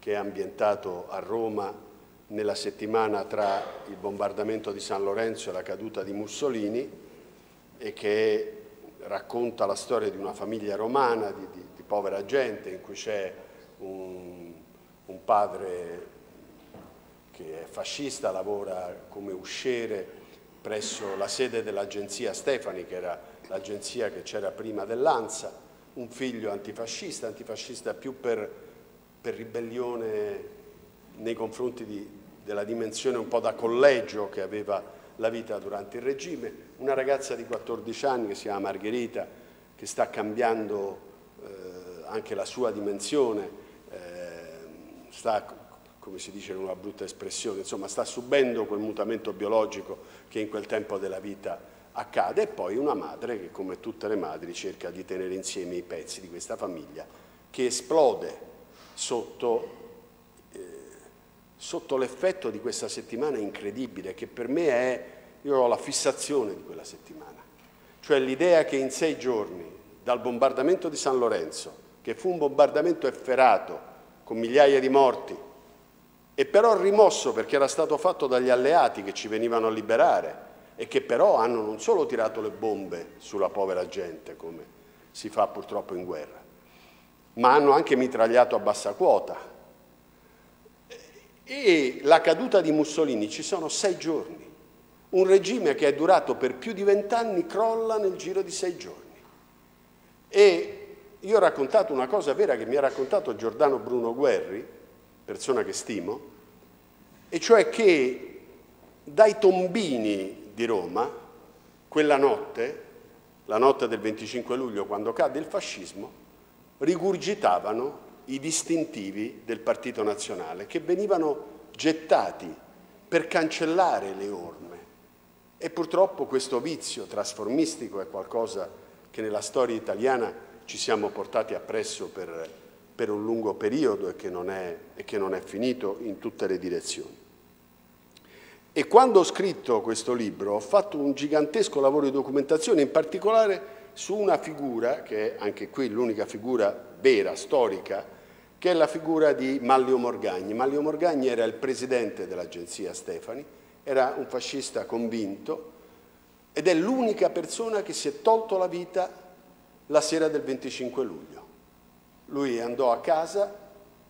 che è ambientato a Roma nella settimana tra il bombardamento di San Lorenzo e la caduta di Mussolini e che racconta la storia di una famiglia romana, di, di, di povera gente, in cui c'è un, un padre che è fascista, lavora come usciere presso la sede dell'agenzia Stefani, che era l'agenzia che c'era prima dell'ANSA, un figlio antifascista, antifascista più per, per ribellione nei confronti di, della dimensione un po' da collegio che aveva la vita durante il regime, una ragazza di 14 anni che si chiama Margherita, che sta cambiando eh, anche la sua dimensione, eh, sta come si dice in una brutta espressione, insomma sta subendo quel mutamento biologico che in quel tempo della vita accade e poi una madre che come tutte le madri cerca di tenere insieme i pezzi di questa famiglia che esplode sotto, eh, sotto l'effetto di questa settimana incredibile che per me è, io ho la fissazione di quella settimana, cioè l'idea che in sei giorni dal bombardamento di San Lorenzo, che fu un bombardamento efferato con migliaia di morti, e però rimosso perché era stato fatto dagli alleati che ci venivano a liberare e che però hanno non solo tirato le bombe sulla povera gente, come si fa purtroppo in guerra, ma hanno anche mitragliato a bassa quota. E la caduta di Mussolini ci sono sei giorni. Un regime che è durato per più di vent'anni crolla nel giro di sei giorni. E io ho raccontato una cosa vera che mi ha raccontato Giordano Bruno Guerri, persona che stimo, e cioè che dai tombini di Roma, quella notte, la notte del 25 luglio, quando cadde il fascismo, rigurgitavano i distintivi del Partito Nazionale che venivano gettati per cancellare le orme. E purtroppo questo vizio trasformistico è qualcosa che nella storia italiana ci siamo portati appresso per per un lungo periodo e che, non è, e che non è finito in tutte le direzioni. E quando ho scritto questo libro ho fatto un gigantesco lavoro di documentazione, in particolare su una figura, che è anche qui l'unica figura vera, storica, che è la figura di Mallio Morgagni. Mallio Morgagni era il presidente dell'agenzia Stefani, era un fascista convinto ed è l'unica persona che si è tolto la vita la sera del 25 luglio. Lui andò a casa,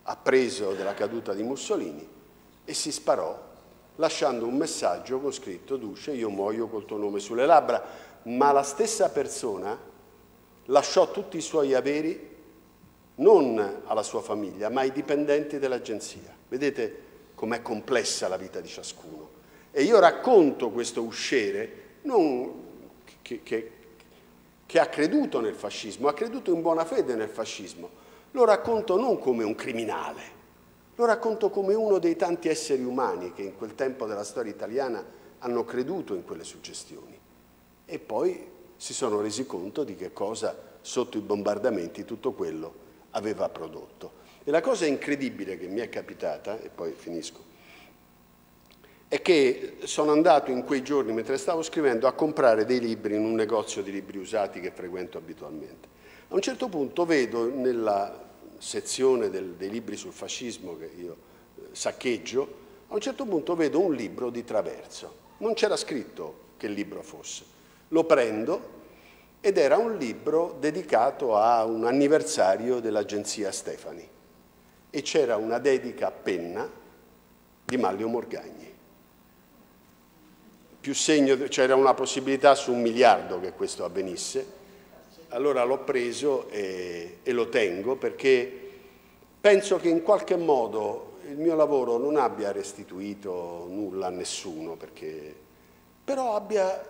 appreso della caduta di Mussolini, e si sparò lasciando un messaggio con scritto Duce, io muoio col tuo nome sulle labbra, ma la stessa persona lasciò tutti i suoi averi non alla sua famiglia, ma ai dipendenti dell'agenzia. Vedete com'è complessa la vita di ciascuno. E io racconto questo usciere che, che, che ha creduto nel fascismo, ha creduto in buona fede nel fascismo, lo racconto non come un criminale, lo racconto come uno dei tanti esseri umani che in quel tempo della storia italiana hanno creduto in quelle suggestioni e poi si sono resi conto di che cosa sotto i bombardamenti tutto quello aveva prodotto. E la cosa incredibile che mi è capitata, e poi finisco, è che sono andato in quei giorni, mentre stavo scrivendo, a comprare dei libri in un negozio di libri usati che frequento abitualmente. A un certo punto vedo nella sezione del, dei libri sul fascismo che io eh, saccheggio, a un certo punto vedo un libro di Traverso. Non c'era scritto che libro fosse. Lo prendo ed era un libro dedicato a un anniversario dell'agenzia Stefani e c'era una dedica a penna di Maglio Morgagni. Più segno, c'era una possibilità su un miliardo che questo avvenisse, allora l'ho preso e, e lo tengo perché penso che in qualche modo il mio lavoro non abbia restituito nulla a nessuno, perché, però abbia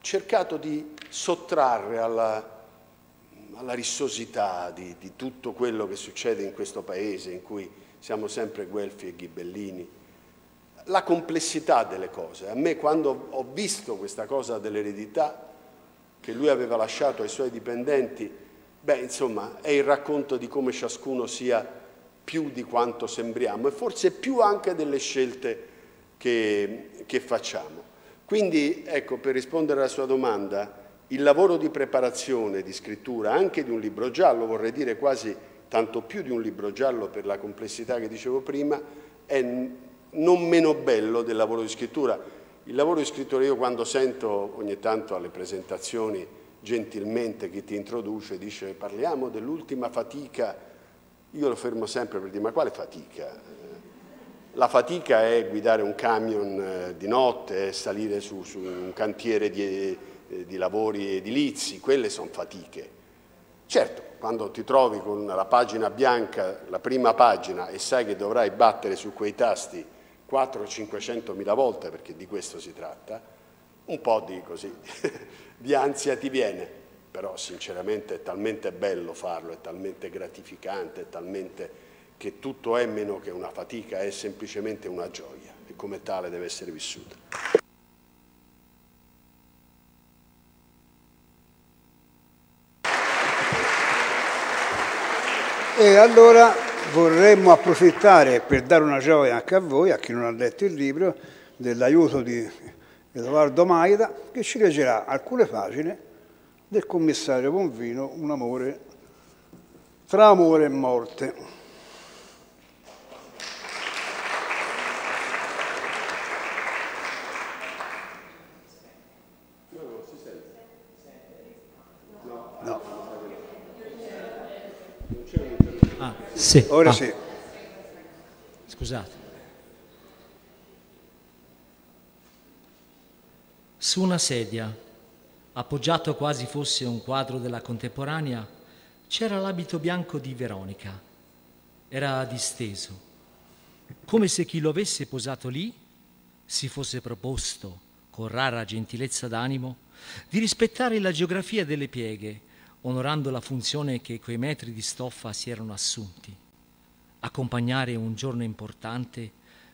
cercato di sottrarre alla, alla rissosità di, di, tutto quello che succede in questo paese, in cui siamo sempre guelfi e ghibellini, la complessità delle cose. A me quando ho visto questa cosa dell'eredità, che lui aveva lasciato ai suoi dipendenti, beh, insomma, è il racconto di come ciascuno sia più di quanto sembriamo e forse più anche delle scelte che, che facciamo. Quindi, ecco, per rispondere alla sua domanda, il lavoro di preparazione, di scrittura, anche di un libro giallo, vorrei dire quasi tanto più di un libro giallo per la complessità che dicevo prima, è non meno bello del lavoro di scrittura. Il lavoro di scrittore io quando sento ogni tanto alle presentazioni gentilmente chi ti introduce dice parliamo dell'ultima fatica, io lo fermo sempre per dire ma quale fatica? La fatica è guidare un camion eh, di notte, è salire su, su un cantiere di, eh, di lavori edilizi, quelle sono fatiche. Certo, quando ti trovi con la pagina bianca, la prima pagina, e sai che dovrai battere su quei tasti 400-500 mila volte, perché di questo si tratta, un po' di, così, di ansia ti viene, però sinceramente è talmente bello farlo, è talmente gratificante, è talmente che tutto è meno che una fatica, è semplicemente una gioia e come tale deve essere vissuta. E allora vorremmo approfittare per dare una gioia anche a voi, a chi non ha letto il libro, dell'aiuto di Edoardo Maida, che ci leggerà alcune pagine del commissario Bonvino, Un amore tra amore e morte. Sì. Ora ah. sì. Scusate. Su una sedia, appoggiato quasi fosse un quadro della contemporanea, c'era l'abito bianco di Veronica. Era disteso, come se chi lo avesse posato lì si fosse proposto, con rara gentilezza d'animo, di rispettare la geografia delle pieghe, onorando la funzione che quei metri di stoffa si erano assunti accompagnare un giorno importante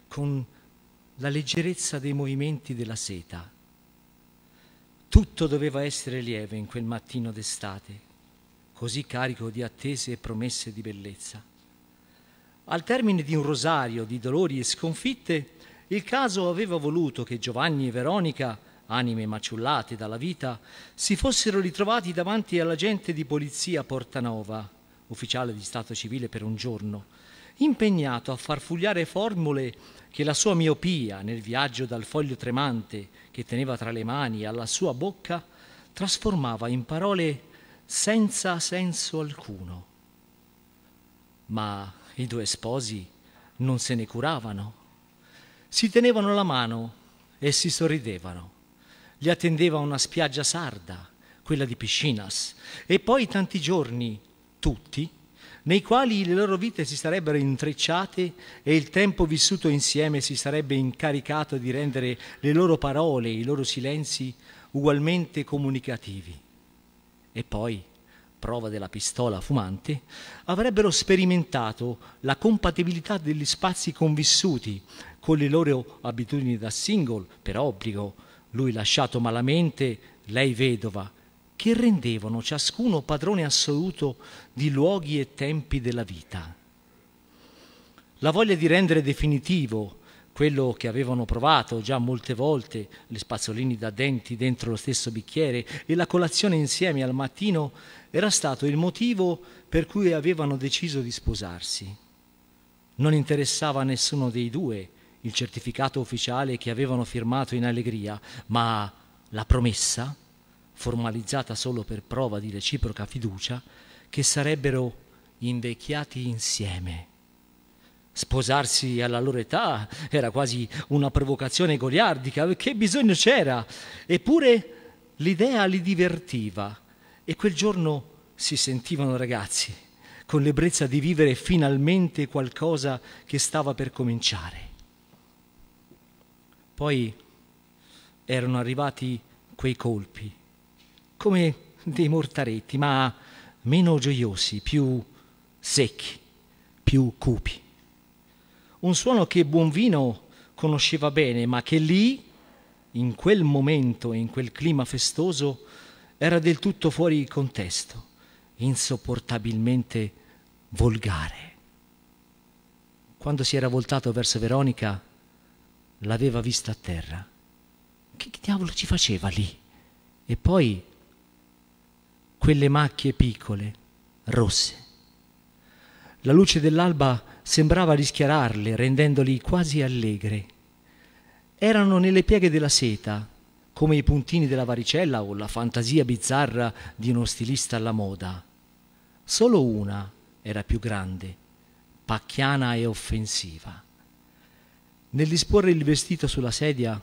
con la leggerezza dei movimenti della seta. Tutto doveva essere lieve in quel mattino d'estate, così carico di attese e promesse di bellezza. Al termine di un rosario di dolori e sconfitte, il caso aveva voluto che Giovanni e Veronica, anime maciullate dalla vita, si fossero ritrovati davanti all'agente di polizia Portanova, ufficiale di stato civile per un giorno, impegnato a far fugliare formule che la sua miopia nel viaggio dal foglio tremante che teneva tra le mani alla sua bocca trasformava in parole senza senso alcuno. Ma i due sposi non se ne curavano. Si tenevano la mano e si sorridevano. Li attendeva una spiaggia sarda, quella di Piscinas, e poi tanti giorni, tutti, nei quali le loro vite si sarebbero intrecciate e il tempo vissuto insieme si sarebbe incaricato di rendere le loro parole, i loro silenzi ugualmente comunicativi. E poi, prova della pistola fumante, avrebbero sperimentato la compatibilità degli spazi convissuti con le loro abitudini da single, per obbligo, lui lasciato malamente, lei vedova, che rendevano ciascuno padrone assoluto di luoghi e tempi della vita. La voglia di rendere definitivo quello che avevano provato già molte volte, le spazzoline da denti dentro lo stesso bicchiere e la colazione insieme al mattino, era stato il motivo per cui avevano deciso di sposarsi. Non interessava a nessuno dei due il certificato ufficiale che avevano firmato in allegria, ma la promessa formalizzata solo per prova di reciproca fiducia, che sarebbero invecchiati insieme. Sposarsi alla loro età era quasi una provocazione goliardica, che bisogno c'era? Eppure l'idea li divertiva e quel giorno si sentivano ragazzi, con l'ebbrezza di vivere finalmente qualcosa che stava per cominciare. Poi erano arrivati quei colpi, come dei mortaretti, ma meno gioiosi, più secchi, più cupi. Un suono che Buonvino conosceva bene, ma che lì, in quel momento, in quel clima festoso, era del tutto fuori contesto, insopportabilmente volgare. Quando si era voltato verso Veronica, l'aveva vista a terra. Che diavolo ci faceva lì? E poi quelle macchie piccole, rosse. La luce dell'alba sembrava rischiararle, rendendoli quasi allegre. Erano nelle pieghe della seta, come i puntini della varicella o la fantasia bizzarra di uno stilista alla moda. Solo una era più grande, pacchiana e offensiva. Nel disporre il vestito sulla sedia,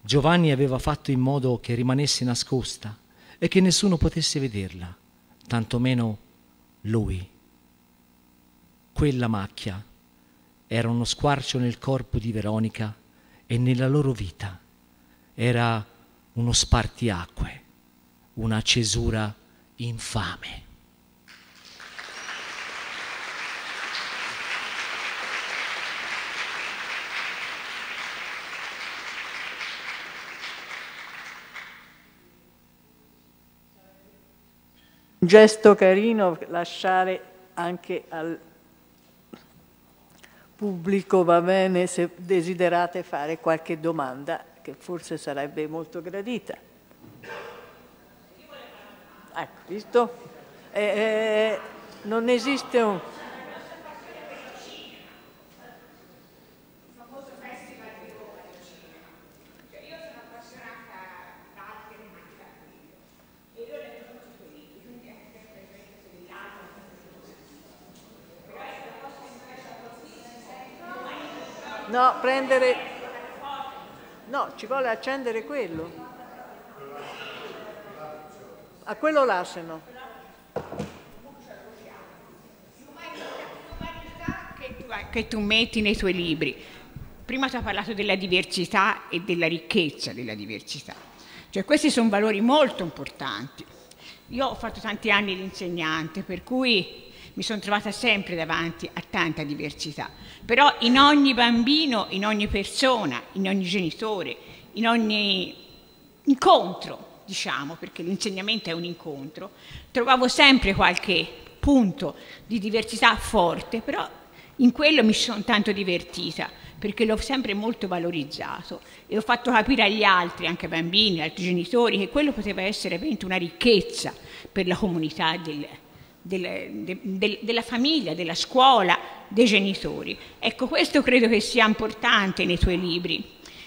Giovanni aveva fatto in modo che rimanesse nascosta e che nessuno potesse vederla, tantomeno lui. Quella macchia era uno squarcio nel corpo di Veronica e nella loro vita. Era uno spartiacque, una cesura infame. Un gesto carino lasciare anche al pubblico, va bene, se desiderate fare qualche domanda che forse sarebbe molto gradita. Ecco, visto? Eh, eh, non esiste un... No, prendere... No, ci vuole accendere quello. A quello là, se no. Che tu metti nei tuoi libri. Prima ti ho parlato della diversità e della ricchezza della diversità. Cioè questi sono valori molto importanti. Io ho fatto tanti anni di insegnante, per cui mi sono trovata sempre davanti a tanta diversità, però in ogni bambino, in ogni persona, in ogni genitore, in ogni incontro, diciamo, perché l'insegnamento è un incontro, trovavo sempre qualche punto di diversità forte, però in quello mi sono tanto divertita perché l'ho sempre molto valorizzato e ho fatto capire agli altri, anche ai bambini, agli altri genitori, che quello poteva essere veramente una ricchezza per la comunità del, del, de, della famiglia, della scuola, dei genitori. Ecco, questo credo che sia importante nei tuoi libri,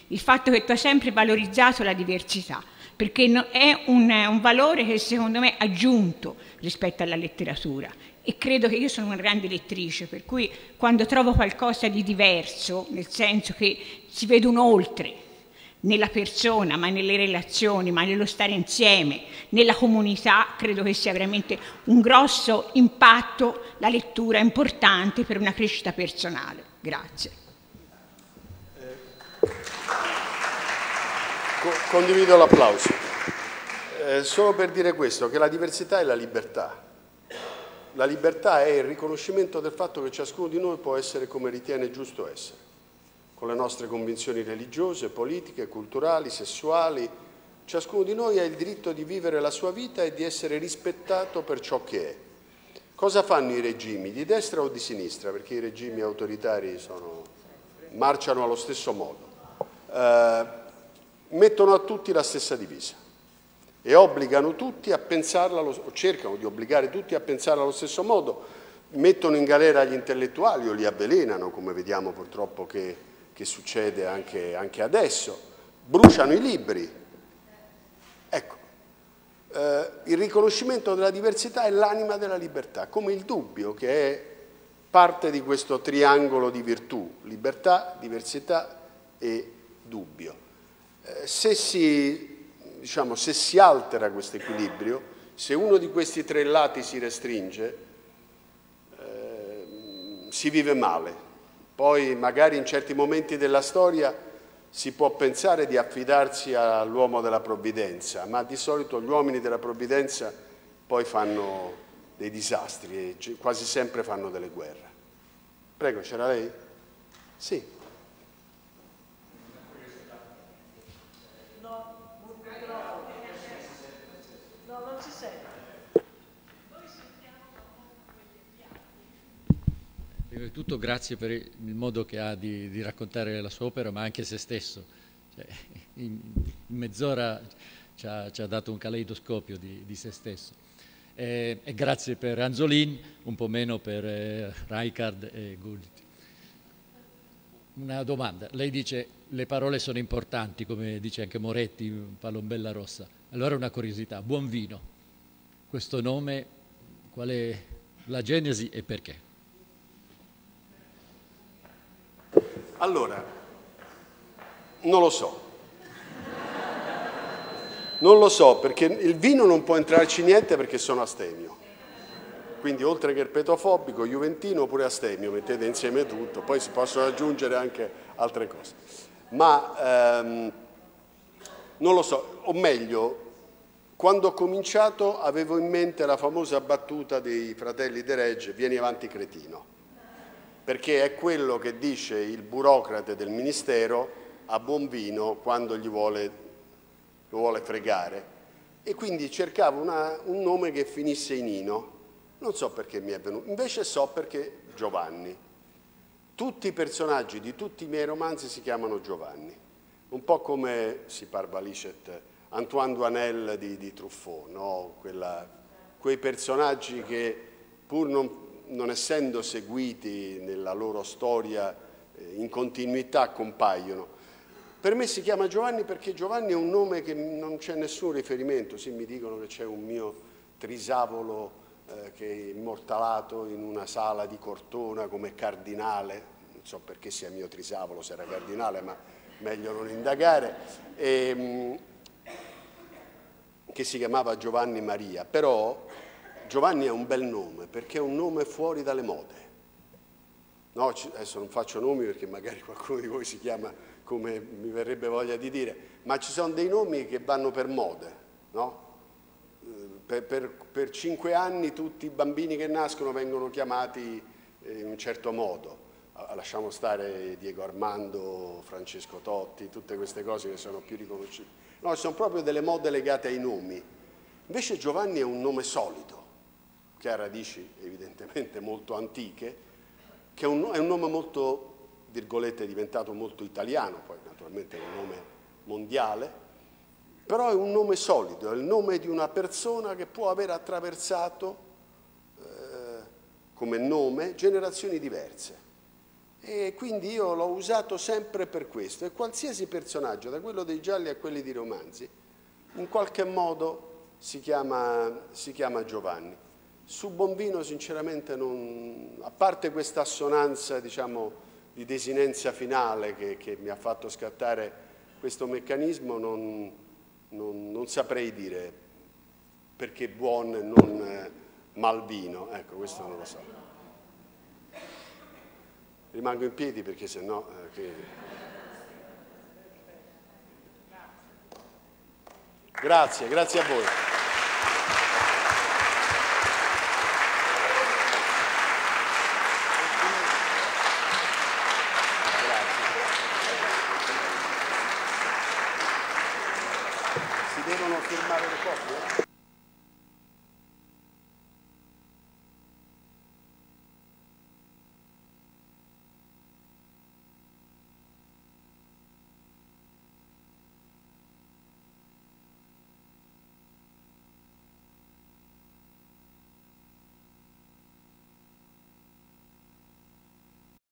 il fatto che tu hai sempre valorizzato la diversità, perché è un, un valore che secondo me è aggiunto rispetto alla letteratura e credo che io sono una grande lettrice, per cui quando trovo qualcosa di diverso, nel senso che si vede un oltre nella persona, ma nelle relazioni, ma nello stare insieme, nella comunità, credo che sia veramente un grosso impatto la lettura importante per una crescita personale. Grazie. Condivido l'applauso. Eh, solo per dire questo, che la diversità è la libertà. La libertà è il riconoscimento del fatto che ciascuno di noi può essere come ritiene giusto essere con le nostre convinzioni religiose, politiche, culturali, sessuali. Ciascuno di noi ha il diritto di vivere la sua vita e di essere rispettato per ciò che è. Cosa fanno i regimi, di destra o di sinistra? Perché i regimi autoritari sono, marciano allo stesso modo. Eh, mettono a tutti la stessa divisa e obbligano tutti a pensarla, o cercano di obbligare tutti a pensarla allo stesso modo, mettono in galera gli intellettuali o li avvelenano, come vediamo purtroppo che che succede anche, anche adesso, bruciano i libri. Ecco, eh, il riconoscimento della diversità è l'anima della libertà, come il dubbio che è parte di questo triangolo di virtù, libertà, diversità e dubbio. Eh, se, si, diciamo, se si altera questo equilibrio, se uno di questi tre lati si restringe, eh, si vive male. Poi magari in certi momenti della storia si può pensare di affidarsi all'uomo della provvidenza, ma di solito gli uomini della provvidenza poi fanno dei disastri e quasi sempre fanno delle guerre. Prego, c'era lei? Sì. Prima di tutto grazie per il modo che ha di, di raccontare la sua opera, ma anche se stesso. Cioè, in, in mezz'ora ci ha, ci ha, dato un caleidoscopio di, di se stesso. E, e, grazie per Anzolin, un po' meno per eh, Rijkaard e Gullit. Una domanda, lei dice le parole sono importanti, come dice anche Moretti, Palombella Rossa. Allora una curiosità, buon vino, questo nome, qual è la genesi e perché? Allora, non lo so. Non lo so, perché il vino non può entrarci niente perché sono astemio. Quindi oltre che il petofobico, juventino pure astemio, mettete insieme tutto, poi si possono aggiungere anche altre cose. Ma ehm, non lo so, o meglio, quando ho cominciato avevo in mente la famosa battuta dei fratelli De Regge, vieni avanti cretino perché è quello che dice il burocrate del Ministero a buon vino quando gli vuole, lo vuole fregare. E quindi cercavo una, un nome che finisse in Ino. Non so perché mi è venuto, invece so perché Giovanni. Tutti i personaggi di tutti i miei romanzi si chiamano Giovanni, un po' come, si parla Licet, Antoine Duanel di, di Truffaut, no? Quella, quei personaggi che pur non non essendo seguiti nella loro storia eh, in continuità compaiono. Per me si chiama Giovanni perché Giovanni è un nome che non c'è nessun riferimento, sì mi dicono che c'è un mio trisavolo eh, che è immortalato in una sala di Cortona come cardinale, non so perché sia mio trisavolo se era cardinale, ma meglio non indagare, e, ehm, che si chiamava Giovanni Maria, però Giovanni è un bel nome perché è un nome fuori dalle mode. No, adesso non faccio nomi perché magari qualcuno di voi si chiama come mi verrebbe voglia di dire, ma ci sono dei nomi che vanno per mode, no? Eh, per, per, per cinque anni tutti i bambini che nascono vengono chiamati in un certo modo. Lasciamo stare Diego Armando, Francesco Totti, tutte queste cose che sono più riconosciute. No, sono proprio delle mode legate ai nomi. Invece Giovanni è un nome solido che ha radici evidentemente molto antiche, che è un, è un nome molto, virgolette, diventato molto italiano, poi naturalmente è un nome mondiale, però è un nome solido, è il nome di una persona che può aver attraversato eh, come nome generazioni diverse. E quindi io l'ho usato sempre per questo e qualsiasi personaggio, da quello dei gialli a quelli di romanzi, in qualche modo si chiama, si chiama Giovanni. Su Bombino sinceramente non, a parte questa assonanza diciamo, di desinenza finale che, che, mi ha fatto scattare questo meccanismo, non, non, non saprei dire perché buon e non eh, malvino, ecco questo non lo so. Rimango in piedi perché se no... Eh. Grazie, grazie a voi.